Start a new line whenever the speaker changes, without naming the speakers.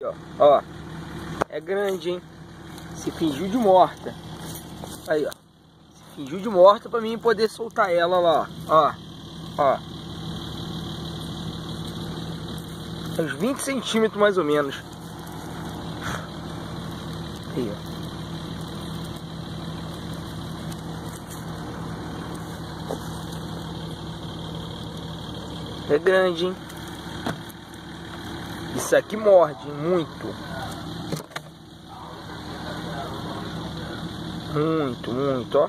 Ó, ó, é grande, hein? Se fingiu de morta. Aí, ó. Se fingiu de morta pra mim poder soltar ela lá, ó. Ó. Uns 20 centímetros mais ou menos. Aí, ó. É grande, hein? Isso aqui morde muito. Muito, muito, ó.